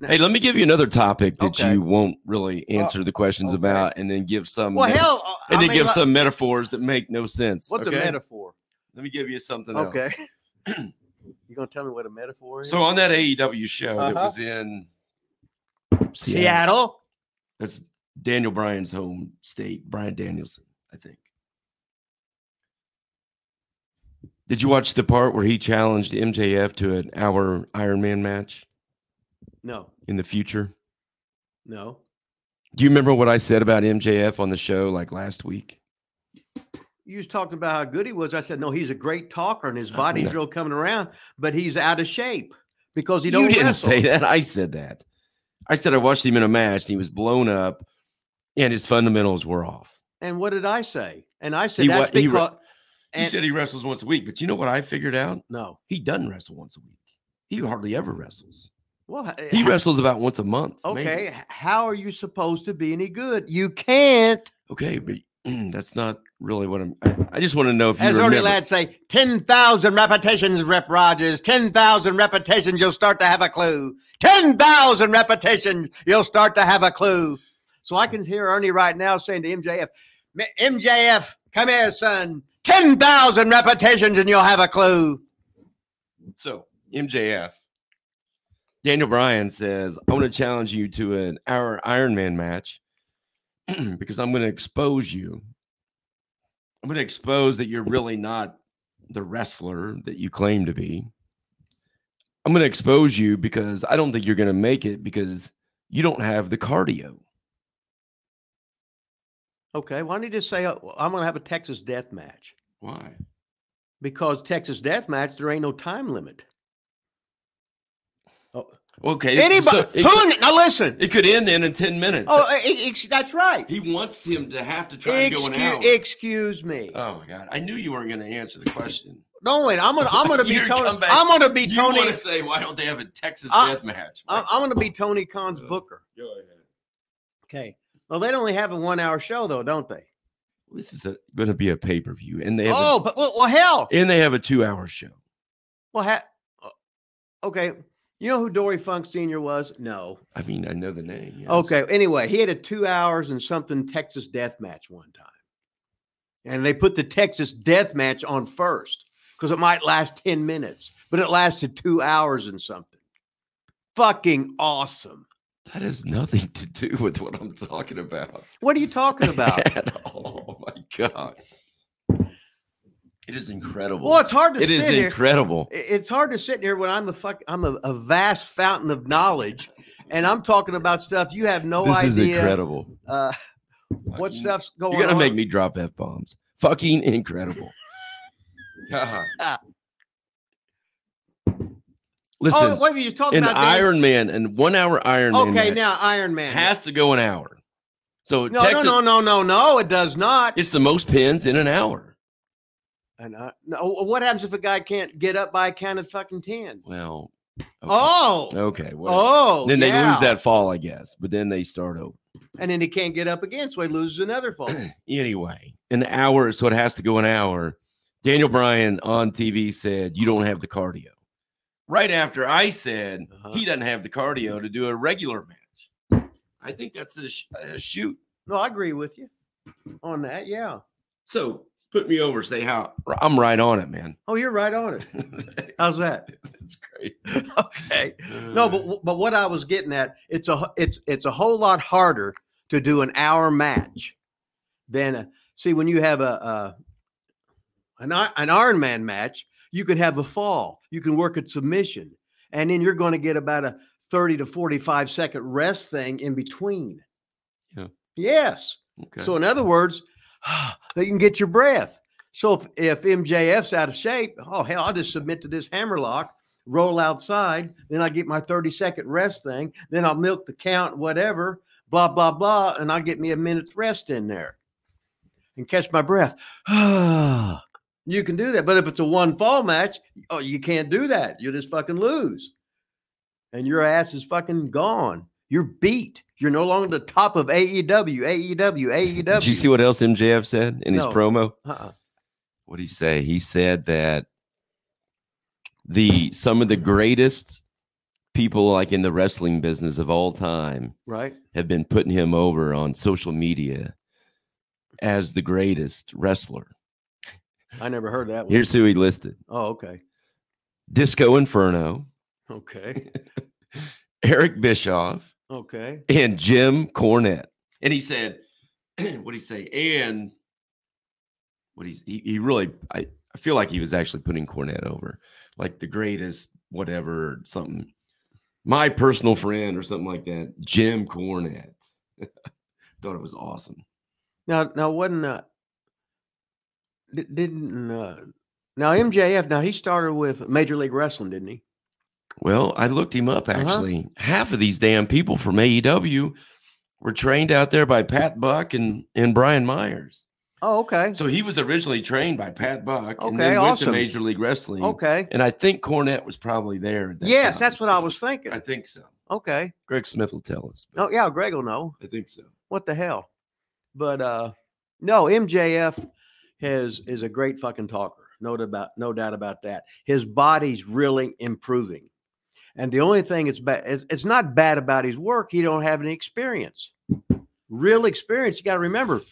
Hey, let me give you another topic that Okay. you won't really answer the questions okay. about, and then give some. Well, meta- hell, and I then mean, give like- some metaphors that make no sense. What's okay? a metaphor? Let me give you something Okay. else. you gonna tell me what a metaphor is? So on that AEW show that Uh-huh. was in Seattle, Seattle. that's Daniel Bryan's home state, Bryan Danielson, I think. Did you watch the part where he challenged MJF to an hour Iron Man match No, in the future? no. Do you remember what I said about MJF on the show like last week? You was talking about how good he was. I said, no, he's a great talker and his body's no. real coming around, but he's out of shape because he you don't You didn't wrestle. say that. I said that. I said I watched him in a match and he was blown up and his fundamentals were off. And what did I say? And I said He that's he because. He and- said he wrestles once a week, but you know what I figured out? no. He doesn't wrestle once a week. He hardly ever wrestles. Well, He wrestles about once a month. Okay, h- how are you supposed to be any good? You can't, Okay, but that's not really what I'm. I, I just want to know if you as Ernie. Ladd say, ten thousand repetitions, Rip Rogers. Ten thousand repetitions, you'll start to have a clue. Ten thousand repetitions, you'll start to have a clue. So I can hear Ernie right now saying to MJF, MJF, come here, son. Ten thousand repetitions, and you'll have a clue. So MJF, Daniel Bryan says, "I want to challenge you to an hour Iron Man match because I'm going to expose you. I'm going to expose that you're really not the wrestler that you claim to be. I'm going to expose you because I don't think you're going to make it because you don't have the cardio." Okay, why don't you just say, uh, I'm going to have a Texas death match? Why? Because Texas death match, there ain't no time limit. Okay, Anybody, so who, could, now listen. it could end then in ten minutes. Oh, e- ex- that's right. he wants him to have to try to go an Excuse, hour. excuse me. Oh my god! I knew you weren't going to answer the question. no wait, I'm gonna I'm gonna be Tony. back- I'm gonna be You Tony. want to say why don't they have a Texas I- death match? I'm, I'm gonna be Tony Khan's Uh, booker. Go ahead. Okay. Well, they only have a one hour show though, don't they? This is going to be a pay per view, and they have Oh, but well, well hell. a, and they have a two hour show. Well, ha- uh, okay. You know who Dory Funk Senior was? No. I mean, I know the name. yes. Okay. Anyway, he had a two hours and something Texas death match one time, and they put the Texas death match on first because it might last ten minutes, but it lasted two hours and something. Fucking awesome. that has nothing to do with what I'm talking about What are you talking about? at all. Oh my god! It is incredible. well, it's hard to it sit is here. incredible. I- It's hard to sit here when I'm a fuck. I'm a, a vast fountain of knowledge, and I'm talking about stuff you have no idea. this is incredible. Uh, what Fucking- stuff's going on? You're gonna on? make me drop f bombs. Fucking incredible. God. Listen, oh, what were you talking an about? Iron Man and one hour Iron Man Okay, now Iron Man has to go an hour. So No, Texas, no, no, no, no, no. It does not. it's the most pins in an hour. And, uh, no, what happens if a guy can't get up by a count of fucking ten? Well, okay. Oh, okay. Well, oh, then they yeah. lose that fall, I guess. But then they start over. and then he can't get up again, so he loses another fall. Anyway, an hour, so it has to go an hour. Daniel Bryan on TV said, You don't have the cardio. Right after I said Uh-huh. he doesn't have the cardio to do a regular match. I think that's a, sh- a shoot. no, I agree with you on that. Yeah. So put me over, say how I'm right on it, man. Oh, you're right on it. How's that? That's great. Okay. No, but uh. but what I was getting at, it's a it's it's a whole lot harder to do an hour match than a, see when you have a, a an an Iron Man match, you can have a fall, you can work at submission, and then you're going to get about a thirty to forty five second rest thing in between. Yeah. Yes. okay. So in other words, that you can get your breath. So if, if MJF's out of shape, oh hell, I'll just submit to this hammerlock, roll outside, then I get my 30 second rest thing, then I'll milk the count, whatever, blah, blah, blah, and I'll get me a minute's rest in there and catch my breath. you can do that. But if it's a one fall match, oh, you can't do that. You just fucking lose. And your ass is fucking gone. You're beat. You're no longer the top of AEW, AEW, AEW. Did you see what else MJF said in his promo? Uh-uh. What did he say? He said that the some of the greatest people like in the wrestling business of all time Right. have been putting him over on social media as the greatest wrestler. I never heard that one. Here's who he listed oh, okay. Disco Inferno, Okay. Eric Bischoff, Okay. and Jim Cornette. And he said, what did he say? And what he's he, he really I, I feel like he was actually putting Cornette over, like the greatest, whatever, something. My personal friend or something like that, Jim Cornette. Thought it was awesome. Now, now, wasn't uh, didn't uh, now MJF? Now he started with Major League Wrestling, didn't he? Well, I looked him up Uh-huh. actually. Half of these damn people from AEW were trained out there by Pat Buck and, and Brian Myers. Oh, okay. So he was originally trained by Pat Buck and Okay, then went to awesome. Major League Wrestling. Okay. And I think Cornette was probably there. that Yes, time. that's what I was thinking. I think so. Okay. Greg Smith will tell us. Oh, yeah. Greg will know. I think so. What the hell? But uh no, MJF has is a great fucking talker. No doubt about no doubt about that. His body's really improving. And the only thing it's bad it's, it's not bad about his work. He don't have any experience. Real experience. You got to remember,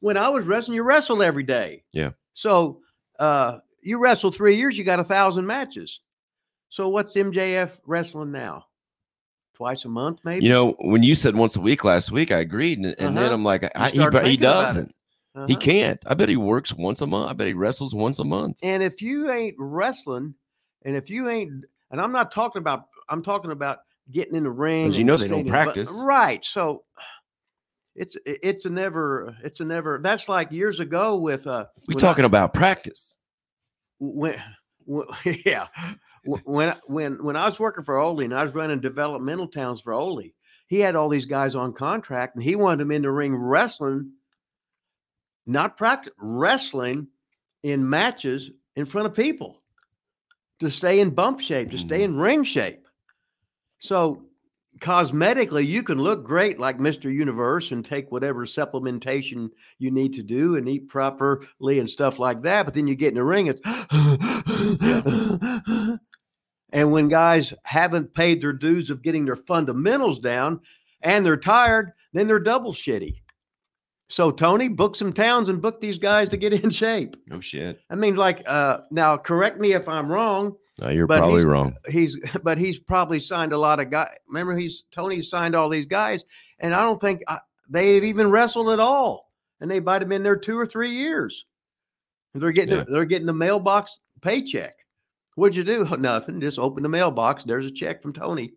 when I was wrestling, you wrestle every day. Yeah. So uh you wrestle three years, you got a thousand matches. So what's MJF wrestling now? Twice a month, maybe? You know, when you said once a week last week, I agreed. And, and then Uh-huh. I'm like, I, he, he thinking about it. doesn't. He Uh-huh. can't. I bet he works once a month. I bet he wrestles once a month. And if you ain't wrestling, and if you ain't, and I'm not talking about, I'm talking about getting in the ring. 'Cause you know they don't in- but- practice. right? So it's it's a never, it's a never. That's like years ago with uh, we talking about practice. When, when yeah, when when when I was working for Ole and I was running developmental towns for Ole, he had all these guys on contract, and he wanted them in the ring wrestling, not practice wrestling in matches in front of people to stay in bump shape, to stay Mhm. in ring shape. So cosmetically, you can look great like Mr. Universe and take whatever supplementation you need to do and eat properly and stuff like that. But then you get in the ring, it's and when guys haven't paid their dues of getting their fundamentals down and they're tired, then they're double shitty. So Tony, book some towns and book these guys to get in shape. No shit. I mean, like uh now correct me if I'm wrong. No, you're But probably he's- wrong. He's but he's probably signed a lot of guys. Remember, he's Tony signed all these guys, and I don't think uh, they've even wrestled at all. And they might have been there two or three years. And they're getting Yeah. they're getting the mailbox paycheck. What'd you do? Nothing. Just open the mailbox. There's a check from Tony.